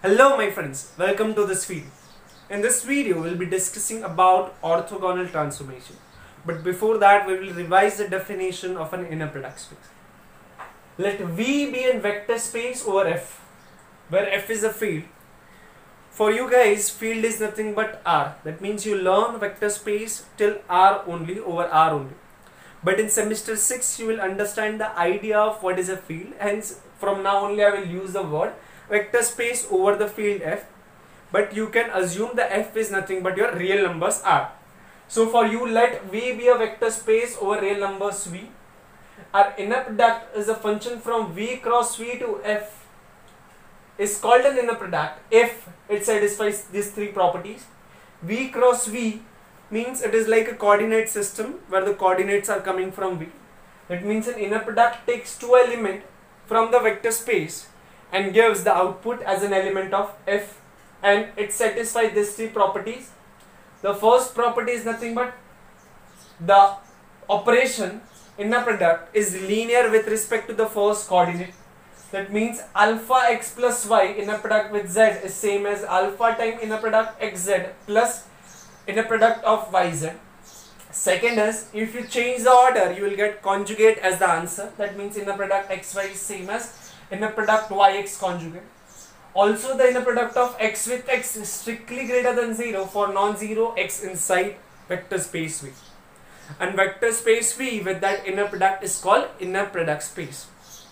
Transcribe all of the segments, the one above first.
Hello my friends, welcome to this video. In this video we'll be discussing about orthogonal transformation. But before that we will revise the definition of an inner product space. Let V be a vector space over F, where F is a field. For you guys, field is nothing but R. That means you learn vector space till R only over R only. But in semester 6 you will understand the idea of what is a field. Hence from now only I will use the word vector space over the field f but you can assume the f is nothing but your real numbers r so for you let v be a vector space over real numbers v. Our inner product is a function from v cross v to f. Is called an inner product if it satisfies these three properties. V cross v means it is like a coordinate system where the coordinates are coming from v. That means an inner product takes two element from the vector space and gives the output as an element of f and it satisfies these three properties. The first property is nothing but the operation in inner product is linear with respect to the first coordinate. That means alpha x plus y inner product with z is same as alpha time inner product xz plus inner product of yz second is if you change the order you will get conjugate as the answer. That means inner product xy is same as inner product yx conjugate. Also the inner product of x with x is strictly greater than 0 for non-zero x inside vector space V. And vector space V with that inner product is called inner product space.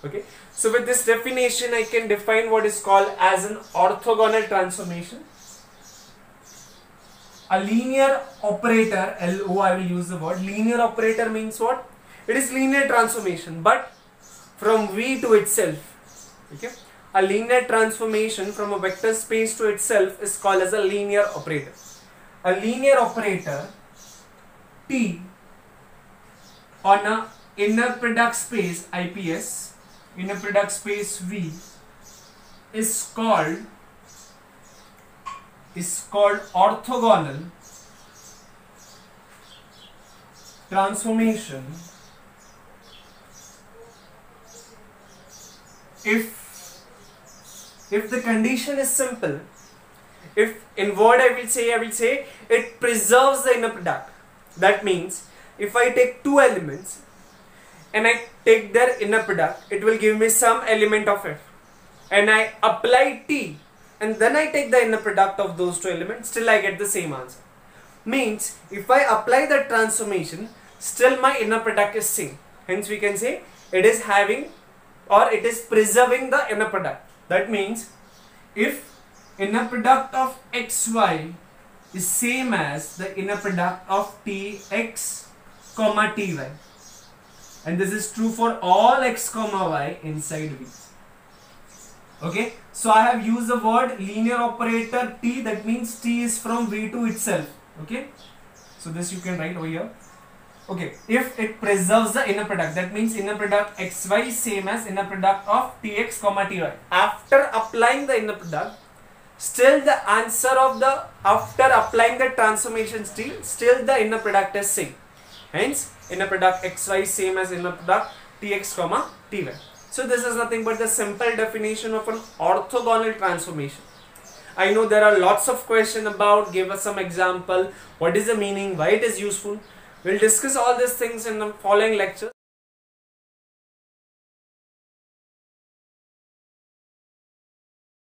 Okay. So with this definition I can define what is called as an orthogonal transformation. A linear operator, LO I will use the word, linear operator means what? It is linear transformation but from V to itself okay a linear transformation from a vector space to itself is called as a linear operator. A linear operator t on a inner product space ips inner product space v is called is called orthogonal transformation if if the condition is simple if in word I will say I will say it preserves the inner product. That means if I take two elements and I take their inner product it will give me some element of f and I apply t and then I take the inner product of those two elements still I get the same answer. Means if I apply that transformation still my inner product is same. Hence we can say it is having or it is preserving the inner product. That means if inner product of xy is same as the inner product of tx comma ty and this is true for all x comma y inside v. Okay, so I have used the word linear operator t that means t is from v to itself. Okay, so this you can write over here okay if it preserves the inner product that means inner product xy same as inner product of tx comma ty after applying the inner product still the answer of the after applying the transformation still still the inner product is same. Hence inner product xy same as inner product tx comma ty so this is nothing but the simple definition of an orthogonal transformation. I know there are lots of questions about give us some example what is the meaning why it is useful We'll discuss all these things in the following lectures.